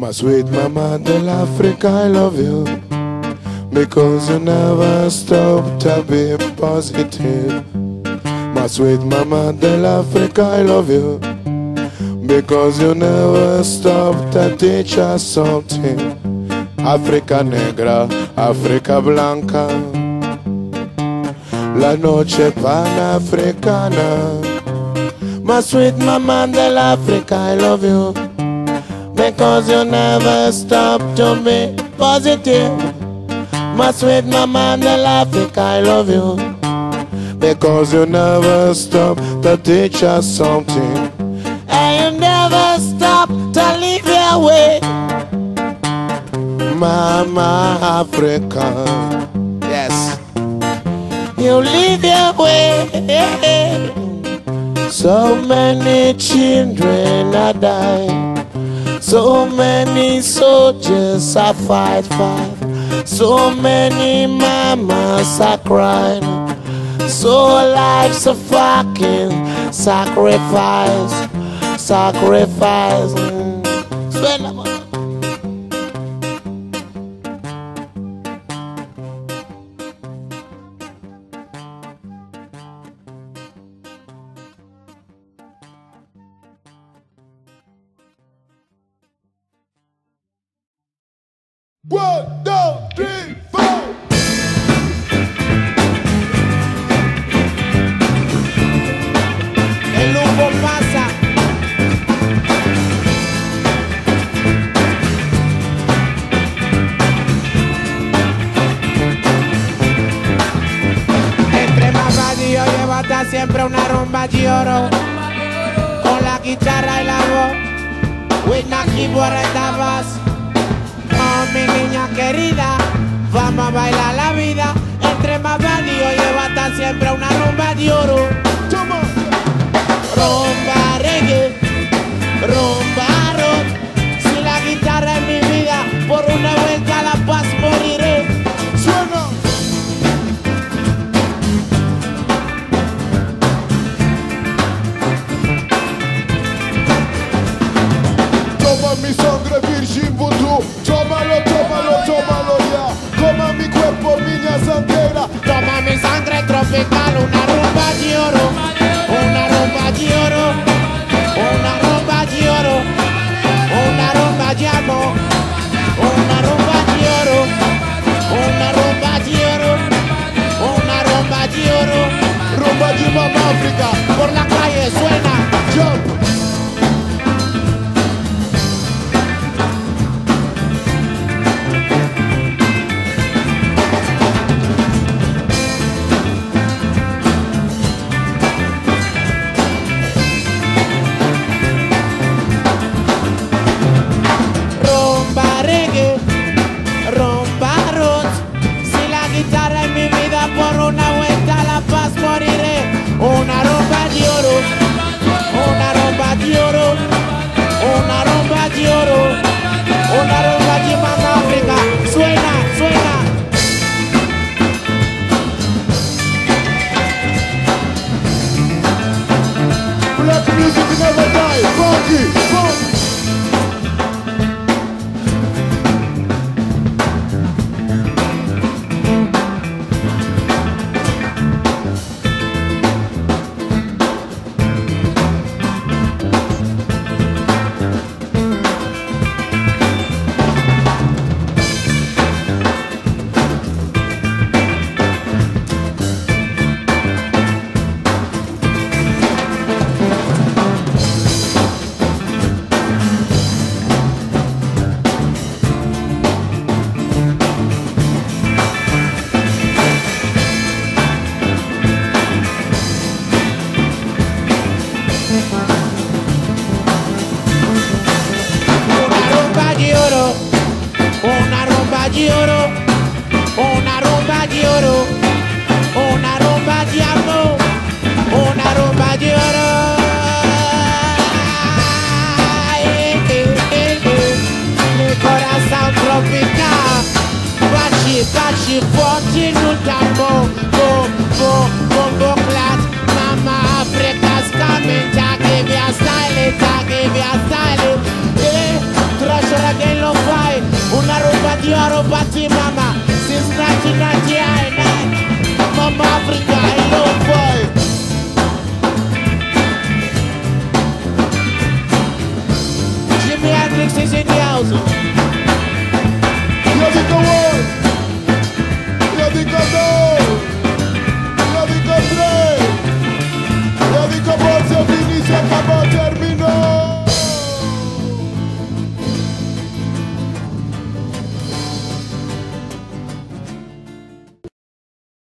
My sweet mama del Africa, I love you. Because you never stop to be positive. My sweet mama del Africa, I love you. Because you never stop to teach us something. Africa negra, Africa blanca. La noche panafricana. My sweet mama del Africa, I love you. Because you never stop to be positive. My sweet mama del Africa, I love you. Because you never stop to teach us something. And you never stop to live your way. Mama Africa. Yes. You live your way. So many children are dying. So many soldiers are fight, fight. So many mamas are crying. So life's a fucking sacrifice, sacrifice. One, two, three, four. El pasa. Entre más siempre una rumba de oro. Con la guitarra y la voz. The bass. Oh, mi niña querida, vamos a bailar la vida. Entre más yo llevo hasta siempre una rumba de oro. Una rumba de oro, una rumba de oro, una rumba de oro, una rumba de amor, una rumba de oro, una rumba de oro, una rumba de oro. Rumba de África. Por la calle suena. Jump. Una thousand.